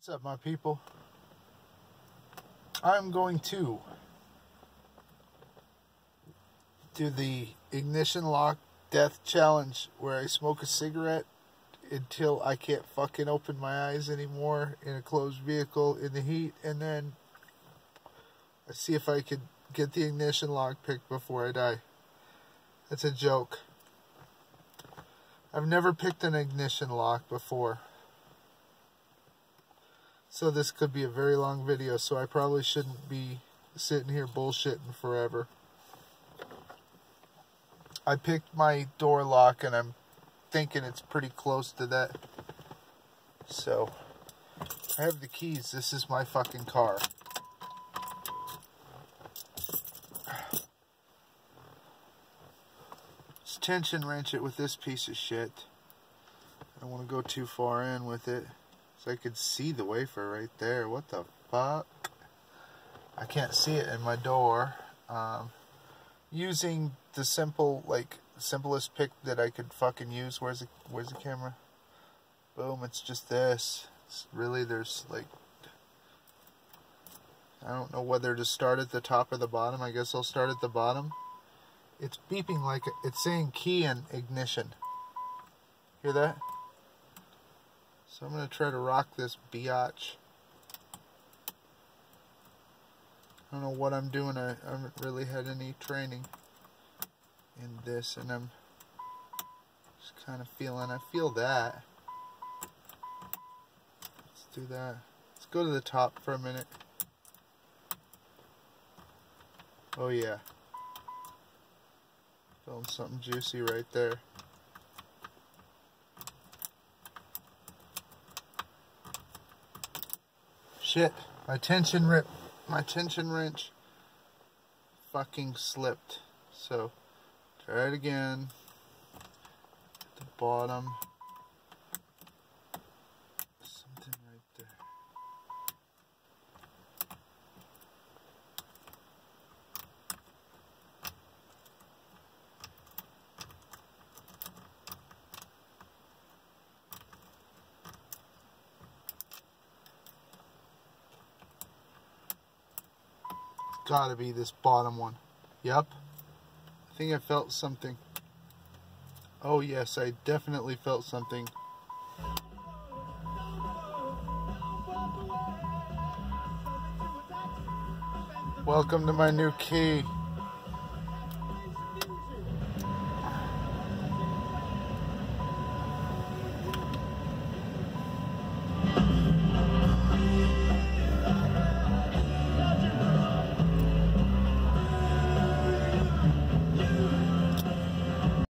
What's up, my people? I'm going to do the ignition lock death challenge where I smoke a cigarette until I can't fucking open my eyes anymore in a closed vehicle in the heat, and then I see if I could get the ignition lock picked before I die. That's a joke. I've never picked an ignition lock before. So this could be a very long video, so I probably shouldn't be sitting here bullshitting forever. I picked my door lock and I'm thinking it's pretty close to that. So, I have the keys. This is my fucking car. Let's tension wrench it with this piece of shit. I don't want to go too far in with it. So I could see the wafer right there. What the fuck? I can't see it in my door. Um, using the simple, like, simplest pick that I could fucking use. Where's the, where's the camera? Boom, it's just this. It's really, there's, like, I don't know whether to start at the top or the bottom. I guess I'll start at the bottom. It's beeping like, it's saying key and ignition. Hear that? So I'm going to try to rock this biatch. I don't know what I'm doing. I, I haven't really had any training in this, and I'm just kind of feeling. I feel that. Let's do that. Let's go to the top for a minute. Oh yeah. Feeling something juicy right there. Shit, my tension rip, my tension wrench fucking slipped. So, try it again. At the bottom. Something right there. Gotta be this bottom one. Yep. I think I felt something. Oh yes, I definitely felt something. Welcome to my new key.